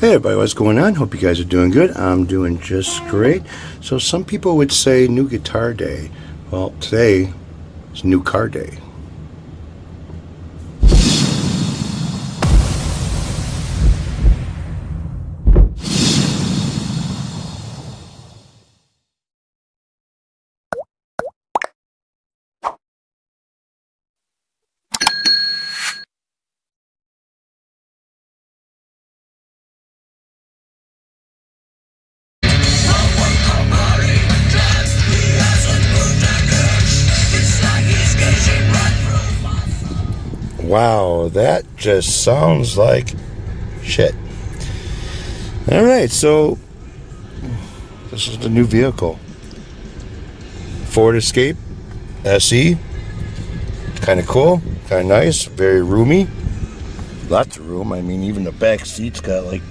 Hey everybody, what's going on? Hope you guys are doing good. I'm doing just great. So some people would say new guitar day. Well, today is new car day. Wow, that just sounds like shit. All right, so this is the new vehicle Ford Escape SE. Kind of cool, kind of nice, very roomy. Lots of room. I mean, even the back seats got like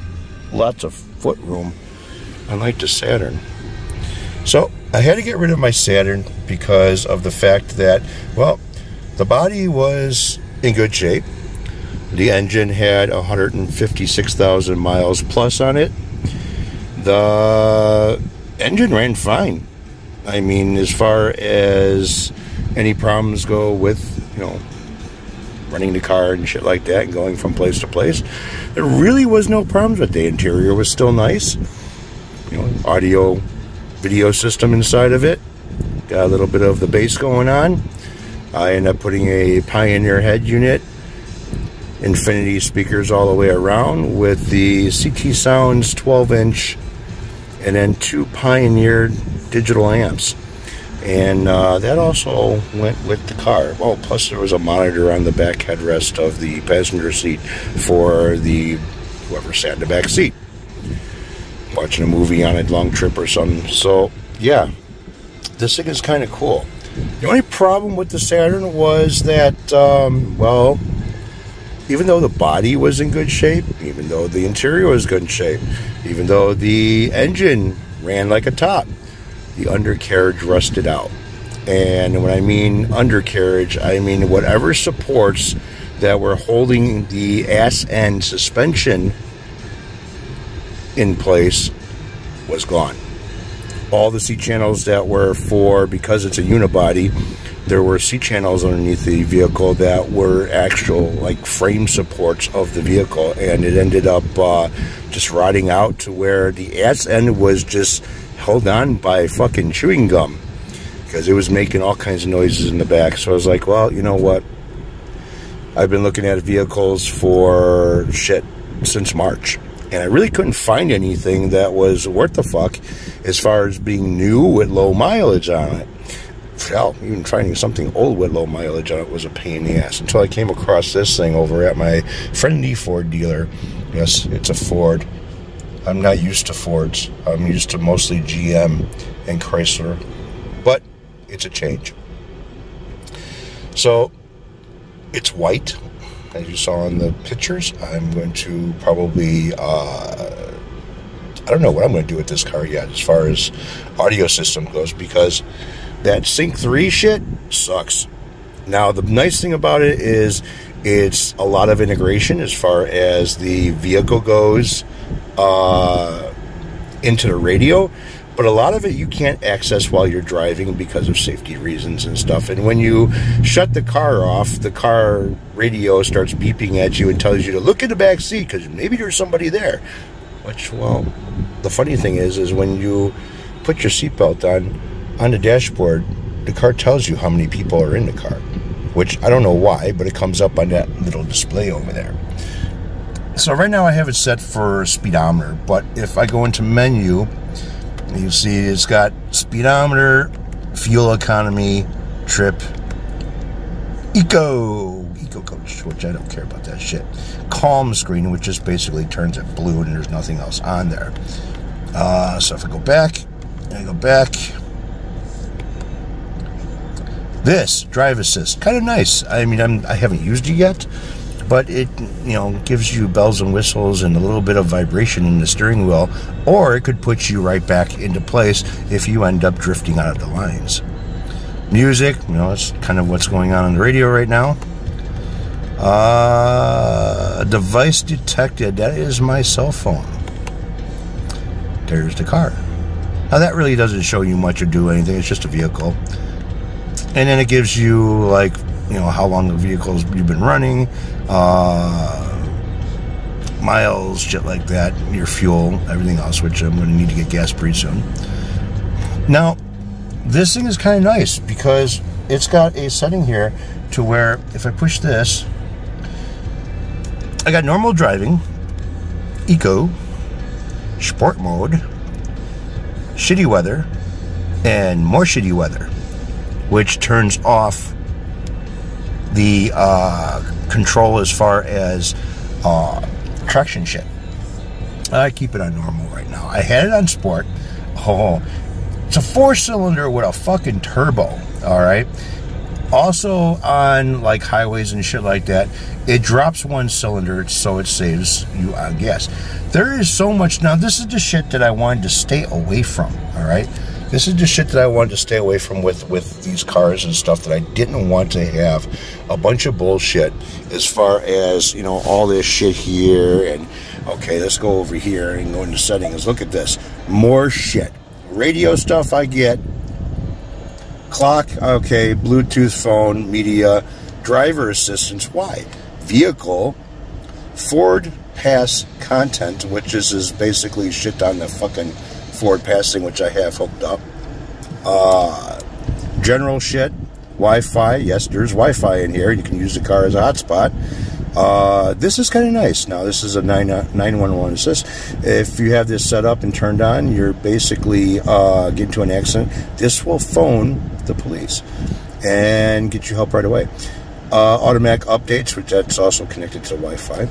lots of foot room. Unlike the Saturn. So I had to get rid of my Saturn because of the fact that, well, the body was in good shape. The engine had 156,000 miles plus on it. The engine ran fine. I mean, as far as any problems go with, you know, running the car and shit like that and going from place to place, there really was no problems with the interior. was still nice. You know, audio, video system inside of it. Got a little bit of the bass going on. I ended up putting a Pioneer head unit, Infinity speakers all the way around with the CT Sounds 12 inch, and then two Pioneer digital amps. And uh, that also went with the car. Oh, plus there was a monitor on the back headrest of the passenger seat for the whoever sat in the back seat, watching a movie on a long trip or something. So yeah, this thing is kind of cool. The only problem with the Saturn was that, um, well, even though the body was in good shape, even though the interior was good shape, even though the engine ran like a top, the undercarriage rusted out. And when I mean undercarriage, I mean whatever supports that were holding the ass end suspension in place was gone all the C channels that were for, because it's a unibody, there were C channels underneath the vehicle that were actual like frame supports of the vehicle, and it ended up uh, just rotting out to where the ass end was just held on by fucking chewing gum because it was making all kinds of noises in the back. So I was like, well, you know what? I've been looking at vehicles for shit since March and I really couldn't find anything that was worth the fuck as far as being new with low mileage on it. Hell, even finding something old with low mileage on it was a pain in the ass until I came across this thing over at my friendly Ford dealer. Yes, it's a Ford. I'm not used to Fords. I'm used to mostly GM and Chrysler, but it's a change. So it's white as you saw in the pictures. I'm going to probably, uh, I don't know what I'm going to do with this car yet as far as audio system goes because that Sync 3 shit sucks. Now, the nice thing about it is it's a lot of integration as far as the vehicle goes uh, into the radio but a lot of it you can't access while you're driving because of safety reasons and stuff. And when you shut the car off, the car radio starts beeping at you and tells you to look in the back seat because maybe there's somebody there. Which, well, the funny thing is, is when you put your seatbelt on on the dashboard, the car tells you how many people are in the car. Which I don't know why, but it comes up on that little display over there. So right now I have it set for speedometer, but if I go into menu you see it's got speedometer, fuel economy, trip, eco, eco coach, which I don't care about that shit. Calm screen, which just basically turns it blue and there's nothing else on there. Uh, so if I go back, I go back. This drive assist, kind of nice. I mean, I'm, I haven't used it yet, but it you know gives you bells and whistles and a little bit of vibration in the steering wheel or it could put you right back into place if you end up drifting out of the lines music you know that's kind of what's going on on the radio right now uh, device detected that is my cell phone there's the car. Now that really doesn't show you much or do anything. It's just a vehicle. And then it gives you like, you know, how long the vehicles you've been running, uh, miles, shit like that, your fuel, everything else, which I'm going to need to get gas pretty soon. Now, this thing is kind of nice because it's got a setting here to where if I push this, I got normal driving, eco, sport mode, shitty weather, and more shitty weather, which turns off the uh, control as far as uh, traction shit. I keep it on normal right now. I had it on sport. Oh, it's a four cylinder with a fucking turbo. All right. Also on like highways and shit like that, it drops one cylinder so it saves you on gas. There is so much now. This is the shit that I wanted to stay away from. All right. This is the shit that I wanted to stay away from with with these cars and stuff that I didn't want to have a bunch of bullshit as far as you know all this shit here and okay let's go over here and go into settings. Look at this. More shit. Radio stuff I get. Clock okay Bluetooth phone media driver assistance. Why? Vehicle Ford Pass content which is, is basically shit on the fucking Ford Passing, which I have hooked up. Uh, general shit, Wi-Fi. Yes, there's Wi-Fi in here. You can use the car as a hotspot. Uh, this is kind of nice. Now, this is a 911 assist. If you have this set up and turned on, you're basically uh, getting to an accident. This will phone the police and get you help right away. Uh, automatic updates, which that's also connected to Wi-Fi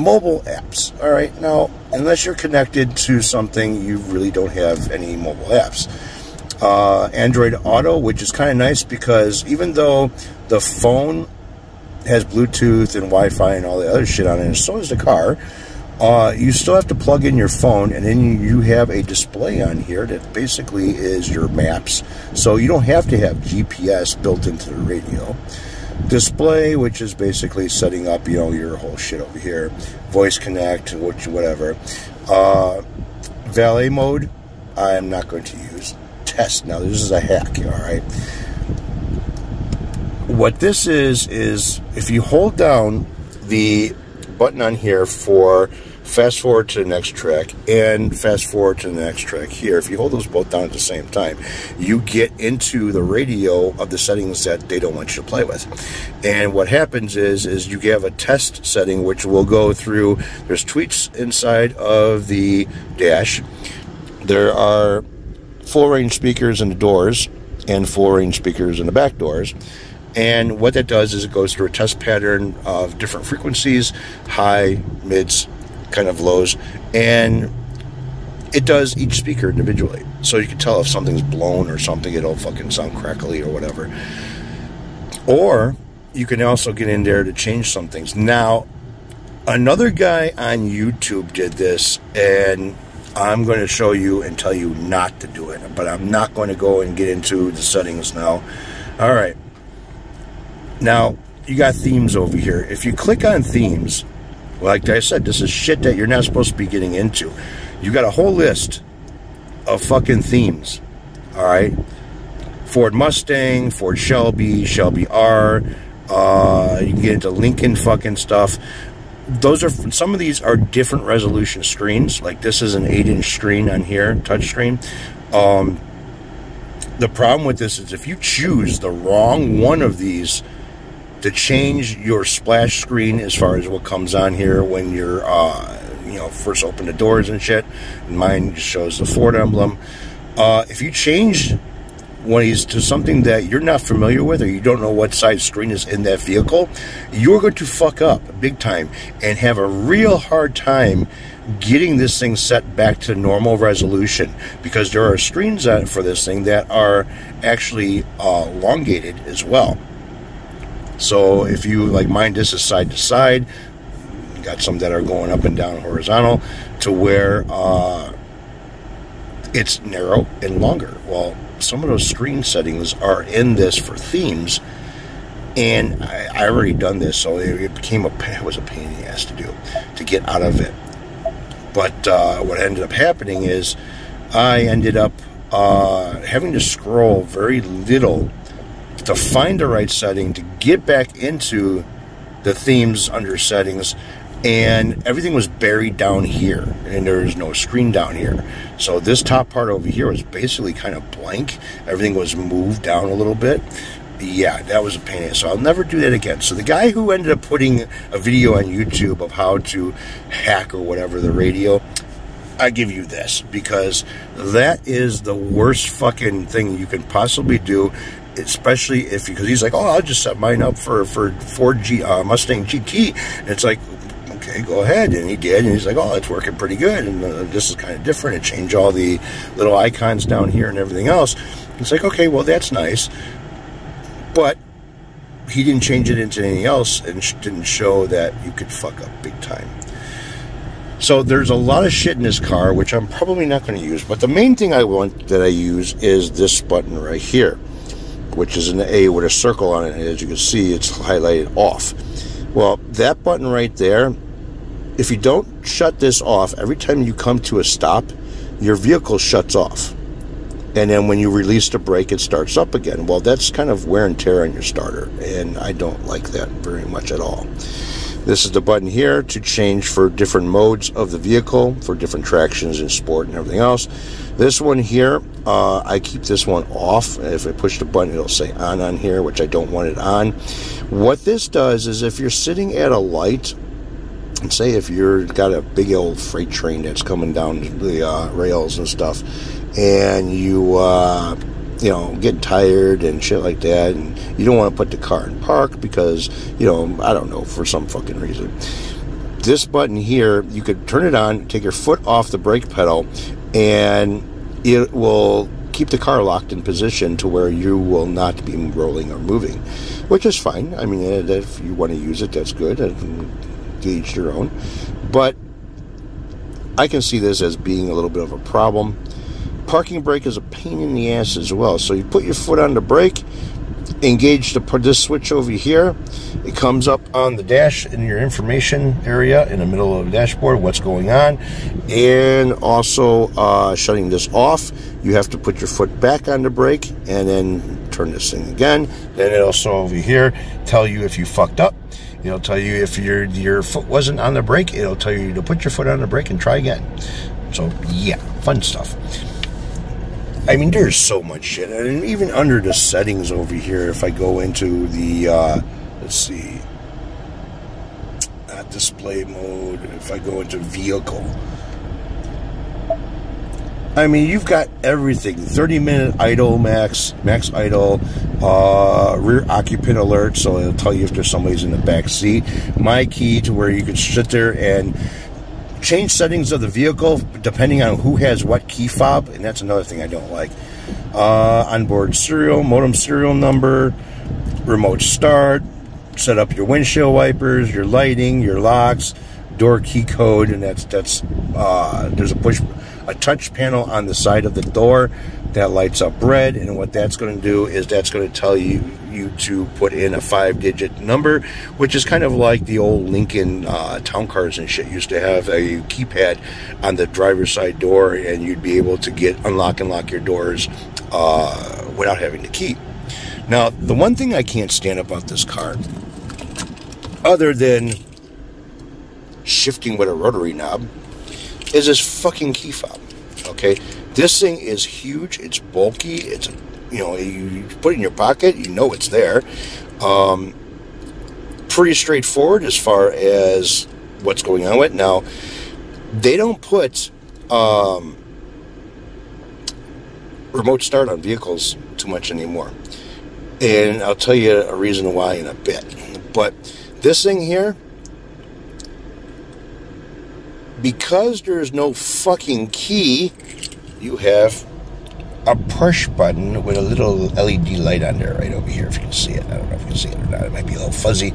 mobile apps. All right, now, unless you're connected to something, you really don't have any mobile apps. Uh, Android Auto, which is kind of nice because even though the phone has Bluetooth and Wi Fi and all the other shit on it, and so does the car, uh, you still have to plug in your phone, and then you have a display on here that basically is your maps. So you don't have to have GPS built into the radio display, which is basically setting up, you know, your whole shit over here. Voice connect, which whatever. Uh, valet mode, I am not going to use. Test. Now, this is a hack, all right? What this is, is if you hold down the button on here for fast forward to the next track and fast forward to the next track here. If you hold those both down at the same time you get into the radio of the settings that they don't want you to play with. And what happens is is you have a test setting which will go through there's tweets inside of the dash. There are full range speakers in the doors and full range speakers in the back doors. And what that does is it goes through a test pattern of different frequencies high mids kind of lows, and it does each speaker individually. So you can tell if something's blown or something, it'll fucking sound crackly or whatever. Or you can also get in there to change some things. Now, another guy on YouTube did this, and I'm going to show you and tell you not to do it, but I'm not going to go and get into the settings now. All right. Now, you got themes over here. If you click on themes, like I said, this is shit that you're not supposed to be getting into. You got a whole list of fucking themes. All right. Ford Mustang, Ford Shelby, Shelby R. Uh, you can get into Lincoln fucking stuff. Those are some of these are different resolution screens. Like this is an eight inch screen on here, touch screen. Um, the problem with this is if you choose the wrong one of these to change your splash screen as far as what comes on here when you're, uh, you know, first open the doors and shit. And mine just shows the Ford emblem. Uh, if you change one of these to something that you're not familiar with or you don't know what size screen is in that vehicle, you're going to fuck up big time and have a real hard time getting this thing set back to normal resolution because there are screens for this thing that are actually uh, elongated as well. So if you like mine, this is side to side. Got some that are going up and down horizontal to where uh, it's narrow and longer. Well, some of those screen settings are in this for themes, and I, I already done this, so it, it became a it was a pain in the ass to do to get out of it. But uh, what ended up happening is I ended up uh, having to scroll very little to find the right setting to get back into the themes under settings and everything was buried down here and there was no screen down here. So this top part over here was basically kind of blank. Everything was moved down a little bit. Yeah that was a pain so i'll never do that again. So the guy who ended up putting a video on youtube of how to hack or whatever the radio I give you this because that is the worst fucking thing you can possibly do especially if because he's like, oh, I'll just set mine up for for Ford G uh, Mustang GT. And it's like, okay, go ahead. And he did, and he's like, oh, it's working pretty good. And uh, this is kind of different. It changed all the little icons down here and everything else. It's like, okay, well, that's nice, but he didn't change it into anything else and didn't show that you could fuck up big time. So there's a lot of shit in this car, which I'm probably not going to use. But the main thing I want that I use is this button right here which is an A with a circle on it. And as you can see, it's highlighted off. Well, that button right there, if you don't shut this off, every time you come to a stop, your vehicle shuts off. And then when you release the brake, it starts up again. Well, that's kind of wear and tear on your starter, and I don't like that very much at all. This is the button here to change for different modes of the vehicle, for different tractions and sport and everything else. This one here, uh, I keep this one off. If I push the button, it'll say on on here, which I don't want it on. What this does is if you're sitting at a light, and say if you're got a big old freight train that's coming down the uh, rails and stuff, and you uh, you know, getting tired and shit like that, and you don't want to put the car in park because, you know, I don't know, for some fucking reason. This button here, you could turn it on, take your foot off the brake pedal, and it will keep the car locked in position to where you will not be rolling or moving, which is fine. I mean, if you want to use it, that's good. And each your own. But I can see this as being a little bit of a problem parking brake is a pain in the ass as well. So you put your foot on the brake, engage the put this switch over here. It comes up on the dash in your information area in the middle of the dashboard, what's going on, and also uh, shutting this off. You have to put your foot back on the brake and then turn this thing again. Then it also over here tell you if you fucked up. It'll tell you if your your foot wasn't on the brake. It'll tell you to put your foot on the brake and try again. So yeah, fun stuff. I mean, there's so much shit, and even under the settings over here, if I go into the, uh, let's see, not display mode, if I go into vehicle, I mean, you've got everything. 30 minute idle max, max idle, uh, rear occupant alert, so it'll tell you if there's somebody's in the back seat. My key to where you can sit there and change settings of the vehicle depending on who has what key fob, and that's another thing I don't like. Uh, onboard serial, modem serial number, remote start, set up your windshield wipers, your lighting, your locks, door key code, and that's that's uh, there's a push a touch panel on the side of the door that lights up red and what that's going to do is that's going to tell you you to put in a five digit number which is kind of like the old Lincoln uh, town cars and shit used to have a keypad on the driver's side door and you'd be able to get unlock and lock your doors uh, without having to key. Now the one thing I can't stand about this car other than shifting with a rotary knob is this fucking key fob okay this thing is huge. It's bulky. It's, you know, you put it in your pocket, you know it's there. Um, pretty straightforward as far as what's going on with it. Now, they don't put um, remote start on vehicles too much anymore. And I'll tell you a reason why in a bit. But this thing here, because there's no fucking key, you have a push button with a little LED light on there right over here if you can see it. I don't know if you can see it or not. It might be a little fuzzy.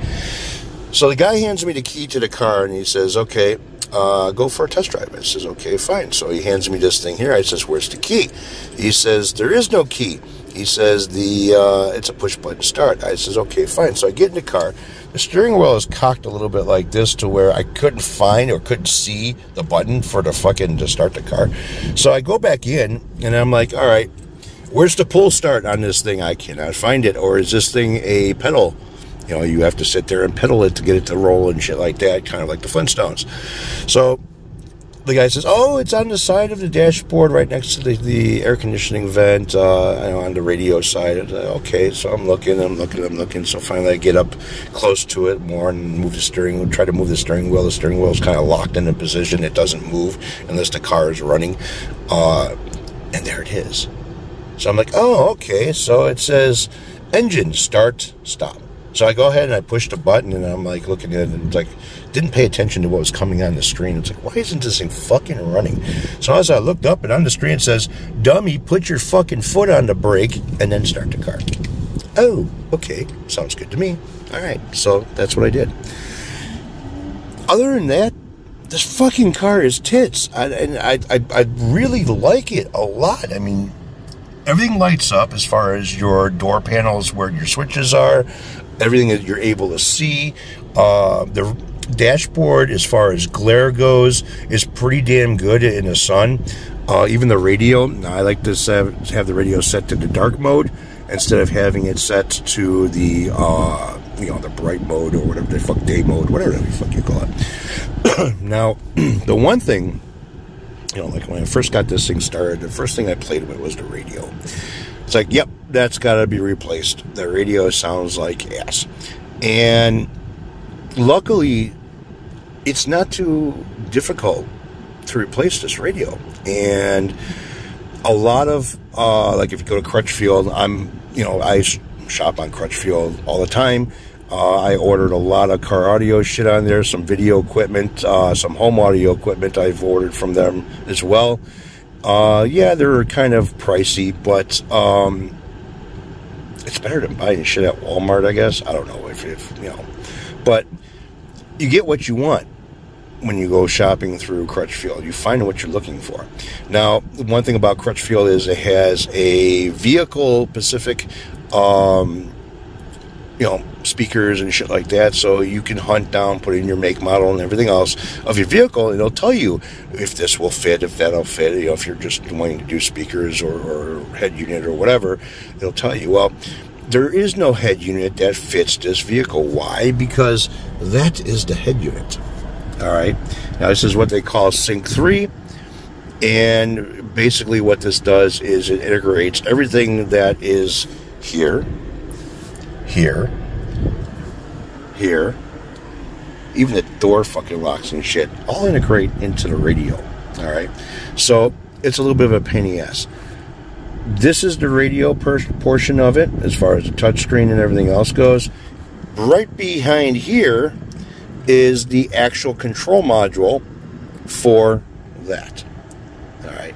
So the guy hands me the key to the car and he says, okay, uh, go for a test drive. I says, okay, fine. So he hands me this thing here. I says, where's the key? He says, there is no key. He says the uh, it's a push button start. I says okay, fine. So I get in the car. The steering wheel is cocked a little bit like this to where I couldn't find or couldn't see the button for the fucking to start the car. So I go back in and I'm like, all right, where's the pull start on this thing? I cannot find it. Or is this thing a pedal? You know, you have to sit there and pedal it to get it to roll and shit like that, kind of like the Flintstones. So the guy says, "Oh, it's on the side of the dashboard, right next to the, the air conditioning vent, uh, on the radio side." okay, so I'm looking, I'm looking, I'm looking. So finally, I get up close to it more and move the steering. wheel. Try to move the steering wheel. The steering wheel is kind of locked in a position; it doesn't move unless the car is running. Uh, and there it is. So I'm like, "Oh, okay." So it says, "Engine start, stop." So I go ahead and I push the button, and I'm like looking at it, and it's like didn't pay attention to what was coming on the screen. It's like, why isn't this thing fucking running? So as I looked up, and on the screen it says, "Dummy, put your fucking foot on the brake and then start the car." Oh, okay, sounds good to me. All right, so that's what I did. Other than that, this fucking car is tits, I, and I, I I really like it a lot. I mean everything lights up as far as your door panels where your switches are everything that you're able to see. Uh, the dashboard, as far as glare goes, is pretty damn good in the sun. Uh, even the radio, I like to have, the radio set to the dark mode instead of having it set to the uh, you know the bright mode or whatever the fuck day mode, whatever the fuck you call it. now, the one thing, you know, like when I first got this thing started, the first thing I played with was the radio. It's like, yep, that's got to be replaced. The radio sounds like ass. And luckily, it's not too difficult to replace this radio. And a lot of, uh, like if you go to Crutchfield, I'm, you know, I shop on Crutchfield all the time. Uh, I ordered a lot of car audio shit on there, some video equipment, uh, some home audio equipment I've ordered from them as well. Uh, yeah, they're kind of pricey, but um, it's better than buying shit at Walmart, I guess. I don't know if, if you know, but you get what you want when you go shopping through Crutchfield. You find what you're looking for. Now, one thing about Crutchfield is it has a vehicle specific, um, you know, speakers and shit like that. So you can hunt down, put in your make, model, and everything else of your vehicle, and it'll tell you if this will fit, if that'll fit. You know, if you're just wanting to do speakers or, or head unit or whatever, it'll tell you. Well, there is no head unit that fits this vehicle. Why? Because that is the head unit. All right. Now this is what they call Sync Three. And basically, what this does is it integrates everything that is here, here, here, even the door fucking locks and shit, all integrate into the radio. All right, so it's a little bit of a pain in the ass. This is the radio portion of it, as far as the touchscreen and everything else goes. Right behind here is the actual control module for that. All right.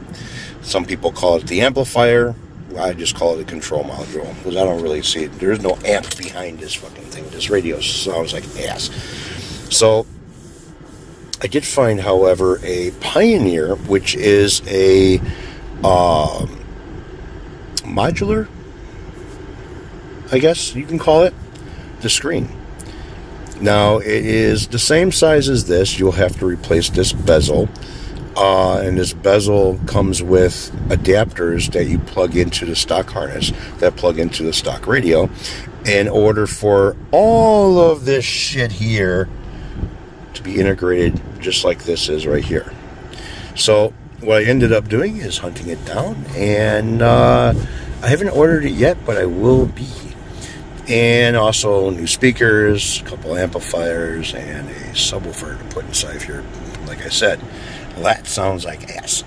Some people call it the amplifier. I just call it a control module because I don't really see it. There's no amp behind this fucking thing. This radio sounds like ass. So I did find, however, a Pioneer, which is a um, modular, I guess you can call it, the screen. Now it is the same size as this. You'll have to replace this bezel uh, and this bezel comes with adapters that you plug into the stock harness that plug into the stock radio in order for all of this shit here to be integrated just like this is right here. So what I ended up doing is hunting it down and uh, I haven't ordered it yet, but I will be. And also new speakers, a couple amplifiers, and a subwoofer to put inside here. Like I said, that sounds like ass.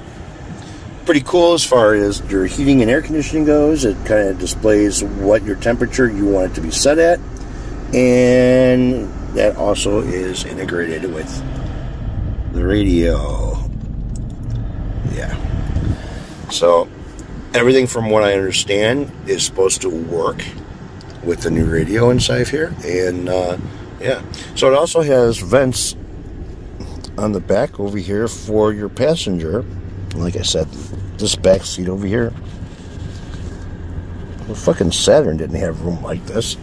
Pretty cool as far as your heating and air conditioning goes. It kind of displays what your temperature you want it to be set at. And that also is integrated with the radio. Yeah. So, everything from what I understand is supposed to work with the new radio inside here. And, uh, yeah. So, it also has vents on the back over here for your passenger. Like I said, this back seat over here. The fucking Saturn didn't have room like this.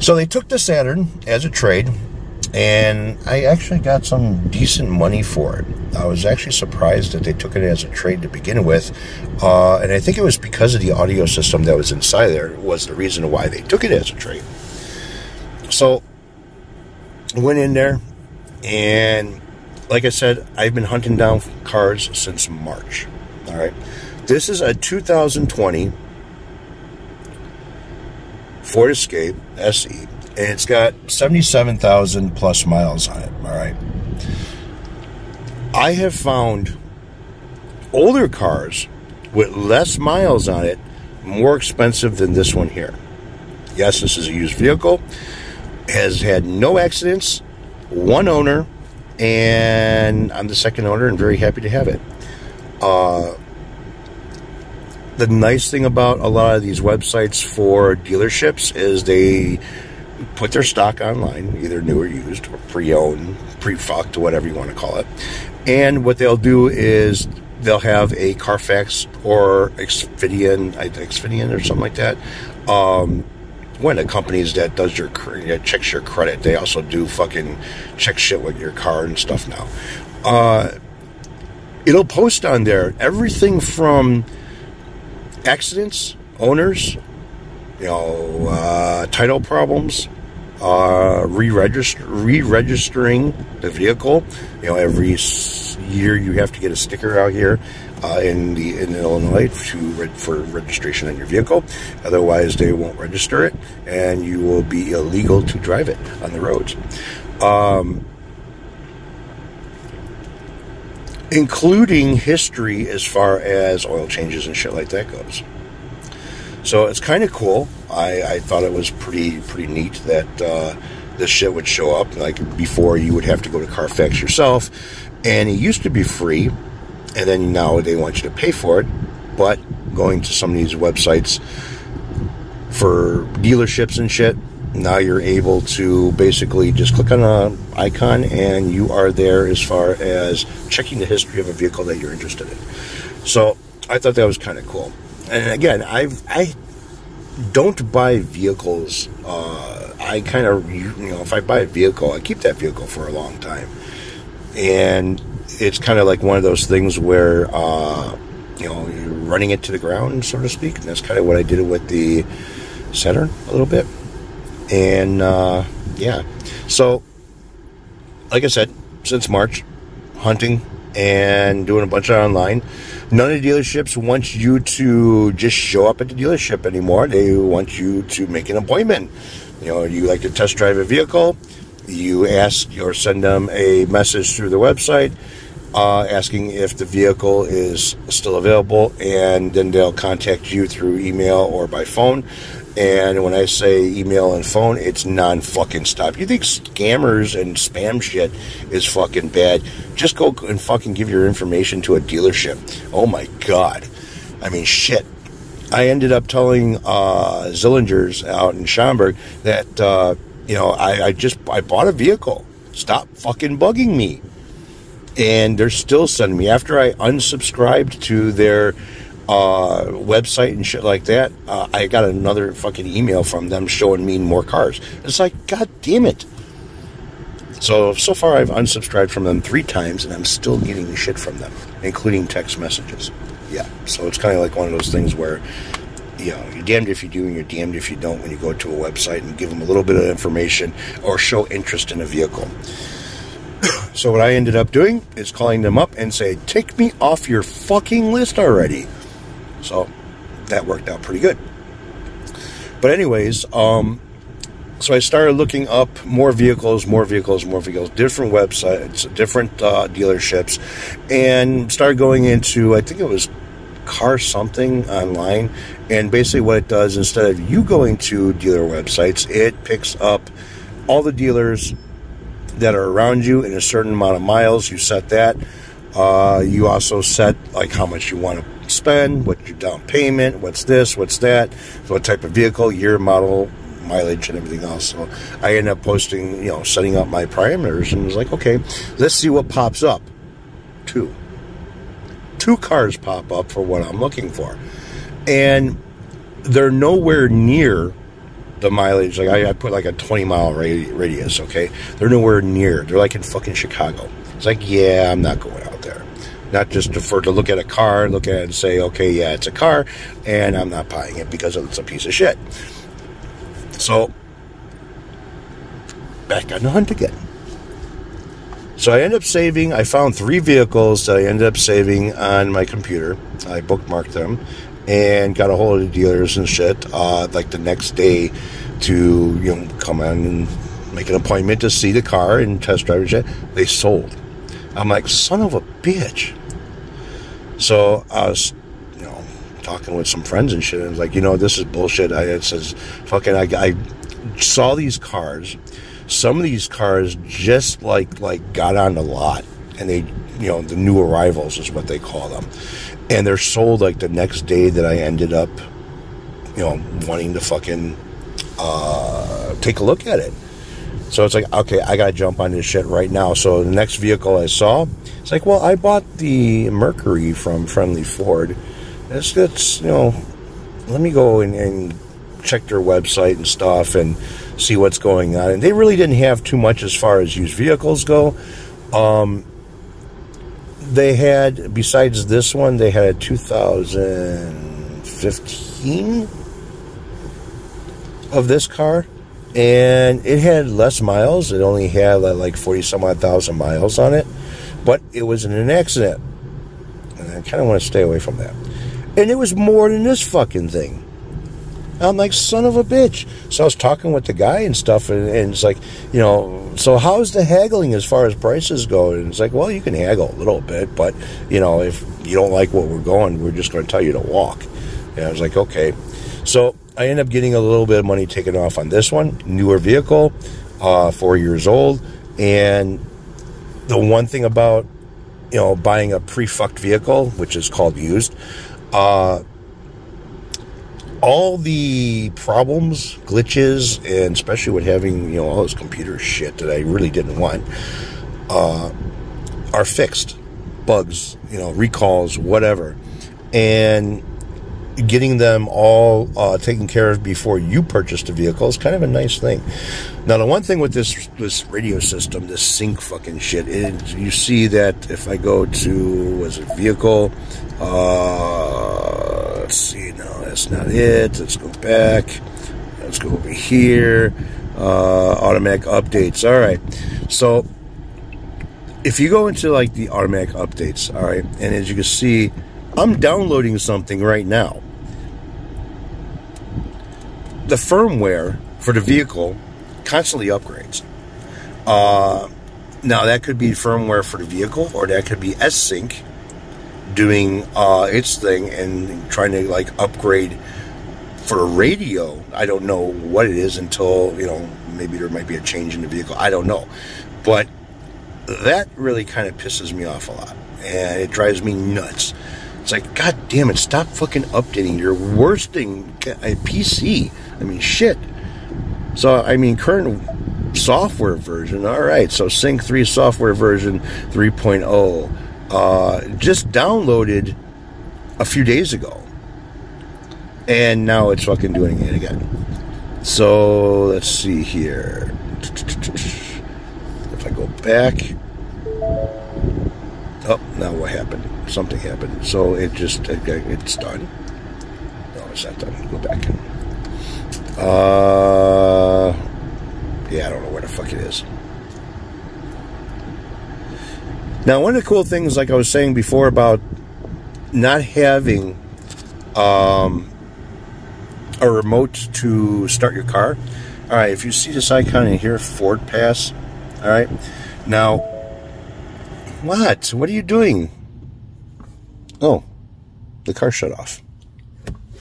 So they took the Saturn as a trade, and I actually got some decent money for it. I was actually surprised that they took it as a trade to begin with, uh, and I think it was because of the audio system that was inside there was the reason why they took it as a trade. So went in there, and like I said, I've been hunting down cars since March. All right, this is a 2020 Ford Escape SE, it's got 77,000 plus miles on it. All right. I have found older cars with less miles on it more expensive than this one here. Yes, this is a used vehicle, has had no accidents, one owner, and I'm the second owner and very happy to have it. Uh, the nice thing about a lot of these websites for dealerships is they put their stock online, either new or used, or pre-owned, pre-fucked, whatever you want to call it. And what they'll do is they'll have a Carfax or Expedian, Expedian or something like that. Um, one of the companies that does your checks your credit. They also do fucking check shit with your car and stuff now. Uh, it'll post on there everything from accidents, owners, you know, uh, title problems, uh, re-register, re-registering the vehicle. You know, every year you have to get a sticker out here uh, in the in Illinois to for registration on your vehicle. Otherwise, they won't register it, and you will be illegal to drive it on the roads. Um, including history as far as oil changes and shit like that goes. So it's kind of cool. I, I, thought it was pretty pretty neat that uh, this shit would show up. Like before, you would have to go to Carfax yourself, and it used to be free, and then now they want you to pay for it. But going to some of these websites for dealerships and shit, now you're able to basically just click on an icon and you are there as far as checking the history of a vehicle that you're interested in. So I thought that was kind of cool. And again, I've I don't buy vehicles. Uh, I kind of you know if I buy a vehicle, I keep that vehicle for a long time, and it's kind of like one of those things where uh, you know you're running it to the ground, so to speak. And that's kind of what I did with the Saturn a little bit and uh, yeah, so like I said, since March, hunting and doing a bunch of online. None of the dealerships want you to just show up at the dealership anymore. They want you to make an appointment. You know, you like to test drive a vehicle, you ask or send them a message through the website uh, asking if the vehicle is still available, and then they'll contact you through email or by phone. And when I say email and phone, it's non fucking stop. You think scammers and spam shit is fucking bad? Just go and fucking give your information to a dealership. Oh my god. I mean, shit. I ended up telling uh, Zillingers out in Schaumburg that, uh, you know, I, I just I bought a vehicle. Stop fucking bugging me. And they're still sending me after I unsubscribed to their uh, website and shit like that, uh, I got another fucking email from them showing me more cars. It's like, god damn it. So, so far I've unsubscribed from them three times and I'm still getting shit from them, including text messages. Yeah, so it's kind of like one of those things where, you know, you're damned if you do and you're damned if you don't when you go to a website and give them a little bit of information or show interest in a vehicle. so what I ended up doing is calling them up and say, take me off your fucking list already. So that worked out pretty good. But anyways, um, so I started looking up more vehicles, more vehicles, more vehicles, different websites, different uh, dealerships, and started going into I think it was car something online. And basically, what it does instead of you going to dealer websites, it picks up all the dealers that are around you in a certain amount of miles. You set that. Uh, you also set like how much you want to spend, what your down payment, what's this, what's that, what type of vehicle, year, model, mileage, and everything else. So I ended up posting, you know, setting up my parameters and was like, okay, let's see what pops up. Two. Two cars pop up for what I'm looking for. and they're nowhere near the mileage. Like I, I put like a 20 mile radius. Okay, they're nowhere near. They're like in fucking Chicago. It's like, yeah, I'm not going. Not just for to look at a car, look at it and say, okay, yeah, it's a car, and I'm not buying it because it's a piece of shit. So back on the hunt again. So I ended up saving, I found three vehicles that I ended up saving on my computer. I bookmarked them and got a hold of the dealers and shit, uh, like the next day to, you know, come in and make an appointment to see the car and test drive it. They sold. I'm like, son of a bitch. So I was, you know, talking with some friends and shit, and I was like, you know, this is bullshit. I it says, fucking, I, I saw these cars. Some of these cars just like like got on the lot and they you know the new arrivals is what they call them. And they're sold like the next day that i ended up you know wanting to fucking uh, take a look at it so it's like okay i gotta jump on this shit right now so the next vehicle i saw it's like well i bought the mercury from friendly ford it's, it's you know let me go and, and check their website and stuff and see what's going on. And they really didn't have too much as far as used vehicles go. Um, they had, besides this one, they had a 2015 of this car. And it had less miles. It only had like 40 some odd thousand miles on it. But it was in an accident. And I kind of want to stay away from that. And it was more than this fucking thing. I'm like, son of a bitch. So I was talking with the guy and stuff, and, and, it's like, you know, so how's the haggling as far as prices go? And it's like, well, you can haggle a little bit, but, you know, if you don't like what we're going, we're just going to tell you to walk. And I was like, okay. So I end up getting a little bit of money taken off on this one, newer vehicle, uh, four years old. And the one thing about, you know, buying a pre fucked vehicle, which is called used, uh, all the problems, glitches, and especially with having you know all this computer shit that I really didn't want, uh, are fixed. Bugs, you know, recalls, whatever, and getting them all uh, taken care of before you purchase the vehicle is kind of a nice thing. Now, the one thing with this this radio system, this sync fucking shit, is you see that if I go to was it vehicle, uh, let's see, no, that's not it. Let's go back. Let's go over here. Uh, automatic updates. All right. So if you go into like the automatic updates, all right, and as you can see, I'm downloading something right now. The firmware for the vehicle constantly upgrades. Uh, now that could be firmware for the vehicle, or that could be S-Sync doing uh, its thing and trying to like upgrade for a radio. I don't know what it is until you know maybe there might be a change in the vehicle. I don't know, but that really kind of pisses me off a lot, and it drives me nuts. It's like, God damn it, stop fucking updating. You're worsting PC. I mean, shit. So, I mean, current software version, all right. So, Sync 3 software version 3.0 uh, just downloaded a few days ago. And now it's fucking doing it again. So let's see here. If I go back. Oh, now what happened? Something happened. So it just, it, it's done. No, it's not done. Go back. Uh, yeah, I don't know where the fuck it is. Now, one of the cool things, like I was saying before, about not having um, a remote to start your car. All right, if you see this icon in here, Ford Pass. All right, now, what? What are you doing? Oh, the car shut off.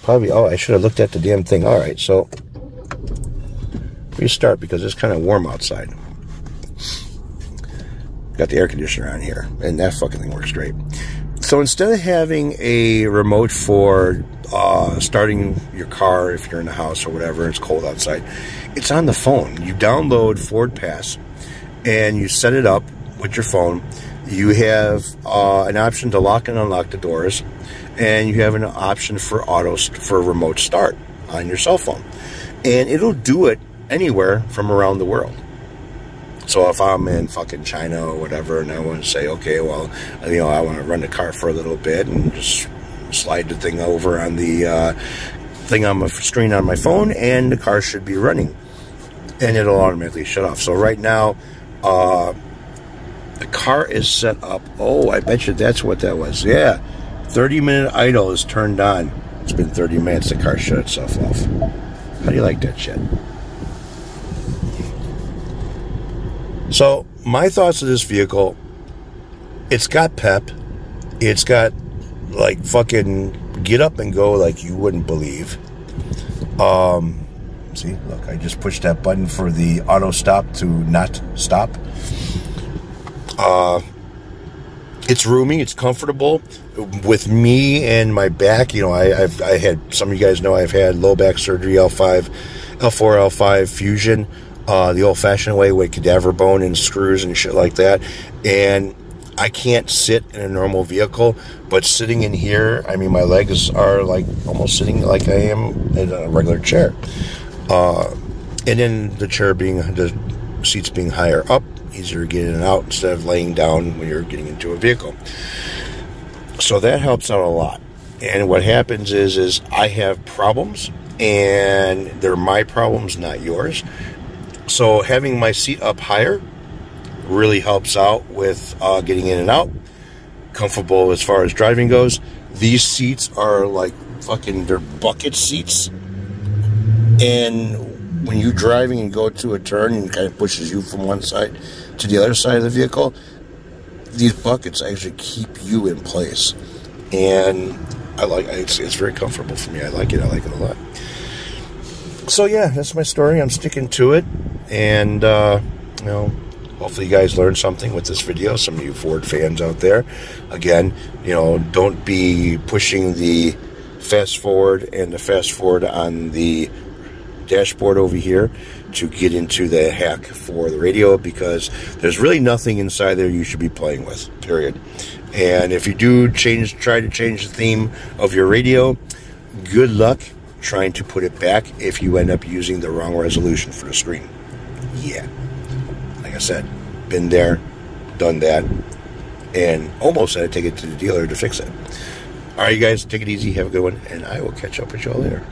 Probably, oh, I should have looked at the damn thing. All right, so restart because it's kind of warm outside. Got the air conditioner on here, and that fucking thing works great. So instead of having a remote for uh, starting your car if you're in the house or whatever, it's cold outside, it's on the phone. You download Ford Pass and you set it up with your phone. You have uh, an option to lock and unlock the doors, and you have an option for auto for remote start on your cell phone, and it'll do it anywhere from around the world. So if I'm in fucking China or whatever, and I want to say, okay, well, you know, I want to run the car for a little bit and just slide the thing over on the uh, thing on my screen on my phone, and the car should be running, and it'll automatically shut off. So right now, uh, the car is set up. Oh, I bet you that's what that was. Yeah, 30 minute idle is turned on. It's been 30 minutes. The car shut itself off. How do you like that shit? So, my thoughts of this vehicle it's got pep. It's got like fucking get up and go like you wouldn't believe. Um, see, look, I just pushed that button for the auto stop to not stop. Uh, it's roomy, it's comfortable. With me and my back, you know, I, have I had some of you guys know I've had low back surgery, L5, L4, L5 fusion uh, the old fashioned way with cadaver bone and screws and shit like that. And I can't sit in a normal vehicle, but sitting in here, I mean, my legs are like almost sitting like I am in a regular chair. Uh, and then the chair being, the seats being higher up, easier to get in and out instead of laying down when you're getting into a vehicle. So that helps out a lot. And what happens is, is I have problems, and they're my problems, not yours. So having my seat up higher really helps out with uh, getting in and out. Comfortable as far as driving goes. These seats are like fucking, they're bucket seats. And when you're driving and go to a turn and kind of pushes you from one side to the other side of the vehicle, these buckets actually keep you in place. And I like it's, it's very comfortable for me. I like it. I like it a lot. So yeah, that's my story. I'm sticking to it. And, uh, you know, hopefully you guys learned something with this video. Some of you Ford fans out there. Again, you know, don't be pushing the fast forward and the fast forward on the dashboard over here to get into the hack for the radio because there's really nothing inside there you should be playing with, period. And if you do change, try to change the theme of your radio, good luck trying to put it back if you end up using the wrong resolution for the screen yeah. Like I said, been there, done that, and almost had to take it to the dealer to fix it. All right, you guys, take it easy. Have a good one, and I will catch up with y'all later.